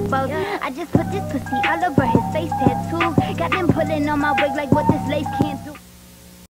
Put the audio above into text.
I just put this pussy all over his face tattoo. Got them pulling on my wig like what this lace?